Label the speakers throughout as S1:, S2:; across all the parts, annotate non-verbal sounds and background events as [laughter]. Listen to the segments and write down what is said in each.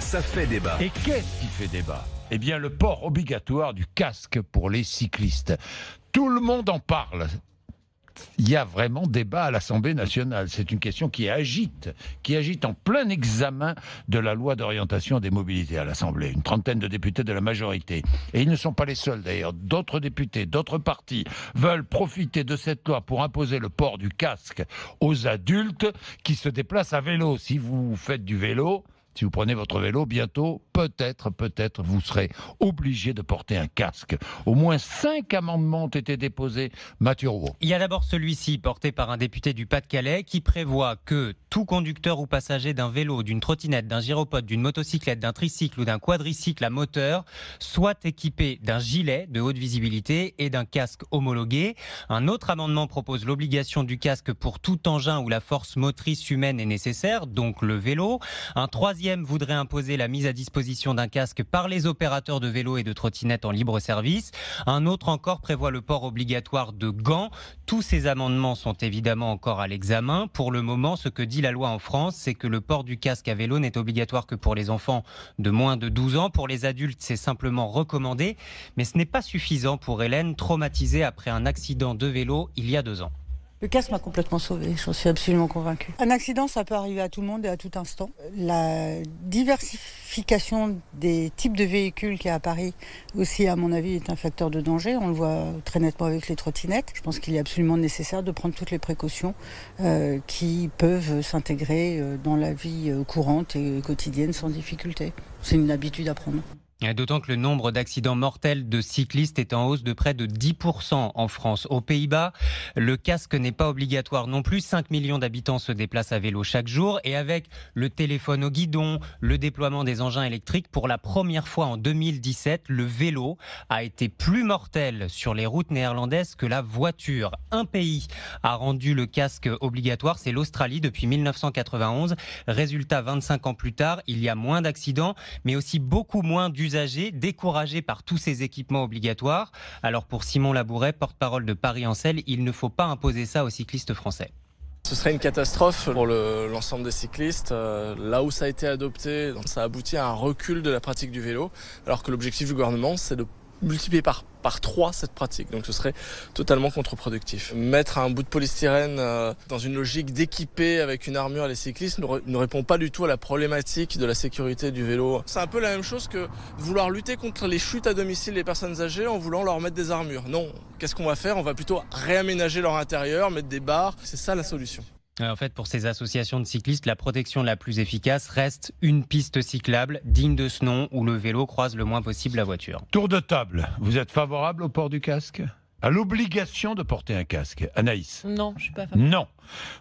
S1: Ça fait débat.
S2: Et qu'est-ce qui fait débat? Eh bien, le port obligatoire du casque pour les cyclistes. Tout le monde en parle. Il y a vraiment débat à l'Assemblée nationale. C'est une question qui agite, qui agite en plein examen de la loi d'orientation des mobilités à l'Assemblée. Une trentaine de députés de la majorité. Et ils ne sont pas les seuls d'ailleurs. D'autres députés, d'autres partis veulent profiter de cette loi pour imposer le port du casque aux adultes qui se déplacent à vélo. Si vous faites du vélo, si vous prenez votre vélo, bientôt, peut-être, peut-être, vous serez obligé de porter un casque. Au moins cinq amendements ont été déposés. Mathieu Roux.
S3: Il y a d'abord celui-ci, porté par un député du Pas-de-Calais, qui prévoit que tout conducteur ou passager d'un vélo, d'une trottinette, d'un gyropode, d'une motocyclette, d'un tricycle ou d'un quadricycle à moteur soit équipé d'un gilet de haute visibilité et d'un casque homologué. Un autre amendement propose l'obligation du casque pour tout engin où la force motrice humaine est nécessaire, donc le vélo. Un troisième voudrait imposer la mise à disposition d'un casque par les opérateurs de vélos et de trottinettes en libre service. Un autre encore prévoit le port obligatoire de gants. Tous ces amendements sont évidemment encore à l'examen. Pour le moment, ce que dit la loi en France, c'est que le port du casque à vélo n'est obligatoire que pour les enfants de moins de 12 ans. Pour les adultes, c'est simplement recommandé. Mais ce n'est pas suffisant pour Hélène, traumatisée après un accident de vélo il y a deux ans.
S4: Le casque m'a complètement sauvé, j'en suis absolument convaincue. Un accident, ça peut arriver à tout le monde et à tout instant. La diversification des types de véhicules qui y a à Paris aussi, à mon avis, est un facteur de danger. On le voit très nettement avec les trottinettes. Je pense qu'il est absolument nécessaire de prendre toutes les précautions euh, qui peuvent s'intégrer euh, dans la vie euh, courante et quotidienne sans difficulté. C'est une habitude à prendre.
S3: D'autant que le nombre d'accidents mortels de cyclistes est en hausse de près de 10% en France. Aux Pays-Bas, le casque n'est pas obligatoire non plus. 5 millions d'habitants se déplacent à vélo chaque jour. Et avec le téléphone au guidon, le déploiement des engins électriques, pour la première fois en 2017, le vélo a été plus mortel sur les routes néerlandaises que la voiture. Un pays a rendu le casque obligatoire, c'est l'Australie depuis 1991. Résultat, 25 ans plus tard, il y a moins d'accidents, mais aussi beaucoup moins d'usagers découragés par tous ces équipements obligatoires. Alors pour Simon Labouret, porte-parole de Paris-Ancel, il ne faut pas imposer ça aux cyclistes français.
S5: Ce serait une catastrophe pour l'ensemble des cyclistes. Euh, là où ça a été adopté, ça aboutit à un recul de la pratique du vélo, alors que l'objectif du gouvernement, c'est de multiplier par, par 3 cette pratique. Donc ce serait totalement contre-productif. Mettre un bout de polystyrène euh, dans une logique d'équiper avec une armure les cyclistes ne, ne, répond pas du tout à la problématique de la sécurité du vélo. C'est un peu la même chose que vouloir lutter contre les chutes à domicile des personnes âgées en voulant leur mettre des armures. Non, qu'est-ce qu'on va faire? On va plutôt réaménager leur intérieur, mettre des barres. C'est ça la solution.
S3: Euh, en fait, pour ces associations de cyclistes, la protection la plus efficace reste une piste cyclable digne de ce nom où le vélo croise le moins possible la voiture.
S2: Tour de table, vous êtes favorable au port du casque? À l'obligation de porter un casque. Anaïs?
S6: Non, je suis pas favorable.
S2: Non.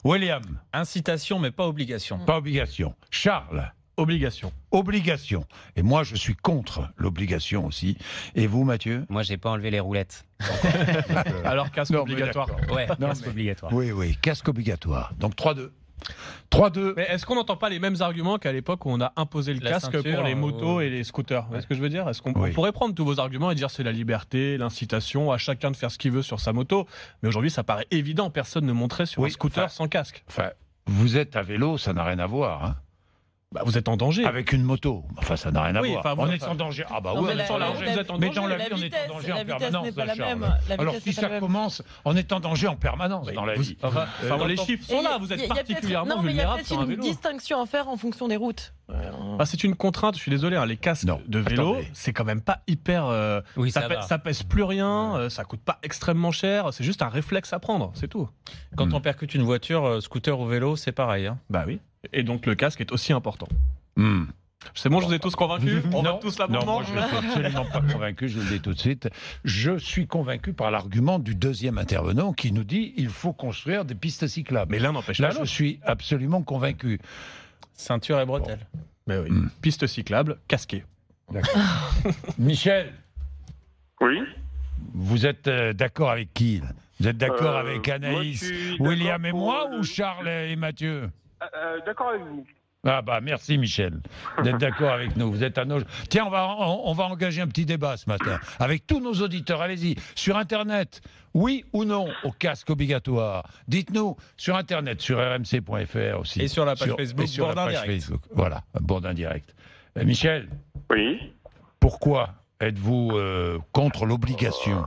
S2: William?
S7: Incitation, mais pas obligation.
S2: Pas obligation. Charles?
S7: Obligation.
S2: Obligation. Et moi, je suis contre l'obligation aussi. Et vous, Mathieu?
S3: Moi, j'ai pas enlevé les roulettes. [laughs]
S7: Alors, casque
S2: Non,
S7: obligatoire.
S3: Ouais,
S2: Non,
S3: casque
S2: mais-
S3: obligatoire.
S2: Oui, oui, casque obligatoire. Donc 3-2. 3-2.
S7: Mais est-ce qu'on n'entend pas les mêmes arguments qu'à l'époque où on a imposé le
S8: La
S7: casque
S8: ceinture,
S7: pour les
S8: euh,
S7: motos
S8: ouais.
S7: et les scooters? Vous voyez ce que je veux dire? Est-ce qu'on
S2: Oui.
S7: pourrait prendre tous vos arguments et dire c'est la liberté, l'incitation, à chacun de faire ce qu'il veut sur sa moto? Mais aujourd'hui, ça paraît évident, personne ne monterait sur
S2: Oui,
S7: un scooter
S2: enfin-
S7: sans casque.
S2: Enfin, vous êtes à vélo, ça n'a rien à voir. hein.
S7: Bah, vous êtes en danger.
S2: Avec une moto. Enfin, ça n'a rien à
S7: Oui,
S2: voir.
S7: enfin,
S2: on est en danger. Ah bah
S6: Non,
S2: oui,
S6: mais
S2: on est en danger.
S7: vous êtes en
S2: Mais
S7: danger.
S2: dans la
S6: La
S2: vie, on est
S6: vitesse-
S2: en danger en permanence.
S6: n'est pas la
S2: Charles.
S6: même. La
S2: Alors si ça commence, on est en danger en permanence dans la vie.
S7: enfin, enfin, bon, les chiffres sont là, vous êtes
S6: il y a- il y a peut-être-
S7: particulièrement
S6: Non, mais il y a
S7: vulnérable
S6: peut-être
S7: sur un
S6: une
S7: vélo.
S6: distinction à faire en fonction des routes.
S7: Ah, c'est une contrainte, je suis désolé, hein, les casques
S2: Non,
S7: de vélo, c'est quand même pas hyper. euh,
S3: Oui,
S7: ça,
S3: ça
S7: pèse,
S3: va.
S7: ça pèse plus rien, euh, ça coûte pas extrêmement cher, c'est juste un réflexe à prendre, c'est tout.
S8: Quand
S2: Hmm.
S8: on percute une voiture, euh, scooter ou vélo, c'est pareil. hein.
S7: Bah oui. Et donc le casque est aussi important.
S2: Hmm.
S7: C'est bon, je vous ai tous convaincus [laughs] On
S2: non,
S7: tous
S2: non,
S7: l'amendement
S2: moi je ne suis absolument pas convaincu, je le dis tout de suite. Je suis convaincu par l'argument du deuxième intervenant qui nous dit il faut construire des pistes cyclables.
S7: Mais l'un n'empêche
S2: Là,
S7: pas
S2: je
S7: l'autre.
S2: suis absolument convaincu.
S8: Ceinture et bretelles.
S7: Mais oui.
S2: Hmm.
S7: Piste cyclable, casquée. [laughs]
S2: Michel,
S9: Oui.
S2: vous êtes euh, d'accord avec qui? Là Vous êtes d'accord
S9: Euh,
S2: avec Anaïs,
S9: je
S2: William et moi ou Charles et Mathieu?
S9: Euh, euh, D'accord avec vous.
S2: Ah bah merci Michel d'être d'accord avec nous. Vous êtes à nos. Tiens, on va on, on va engager un petit débat ce matin avec tous nos auditeurs. Allez-y sur internet. Oui ou non au casque obligatoire? Dites-nous sur internet, sur rmc.fr aussi.
S8: Et sur la page Facebook,
S2: et sur la page
S8: Direct.
S2: Facebook. Voilà, Bourdin direct. Euh, Michel,
S9: Oui.
S2: pourquoi êtes-vous euh, contre l'obligation?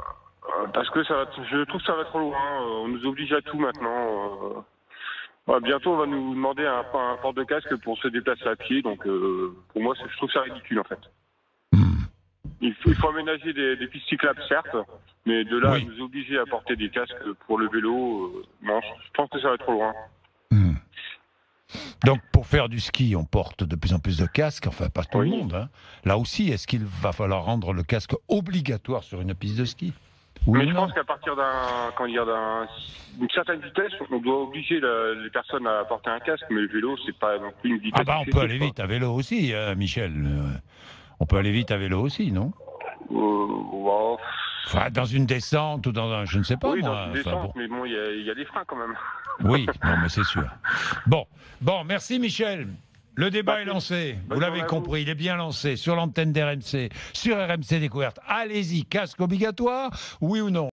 S9: Euh, Parce que ça va, je trouve que ça va trop loin. On nous oblige à tout maintenant. Ouais, bientôt, on va nous demander un, un port de casque pour se déplacer à pied. Donc, euh, pour moi, je trouve ça ridicule en fait.
S2: Hmm.
S9: Il faut, il faut aménager des, des pistes cyclables, certes, mais de là
S2: Oui.
S9: à nous obliger à porter des casques pour le vélo, euh, non, je pense que ça va trop loin.
S2: Hmm. Donc, pour faire du ski, on porte de plus en plus de casques, enfin pas tout
S9: Oui.
S2: le monde. hein. Là aussi, est-ce qu'il va falloir rendre le casque obligatoire sur une piste de ski? Oui
S9: mais je
S2: non
S9: pense qu'à partir d'un, comment dire, d'un- d'une certaine vitesse, on doit obliger la- les personnes à porter un casque, mais le vélo, c'est pas non plus une vitesse.
S2: Ah bah on peut aller vite à vélo aussi, euh, Michel. Euh, on peut aller vite à vélo aussi, non?
S9: Euh, wow.
S2: Enfin, dans une descente ou dans un, je ne sais pas
S9: oui,
S2: moi.
S9: dans une
S2: Enfin,
S9: descente,
S2: bon.
S9: mais bon, il y, a- il y a des freins quand même.
S2: Oui, [laughs] non, mais c'est sûr. Bon, bon, merci Michel. Le débat est lancé. Vous l'avez compris, il est bien lancé sur l'antenne d'RMC, sur RMC Découverte. Allez-y, casque obligatoire, oui ou non